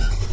Nashville.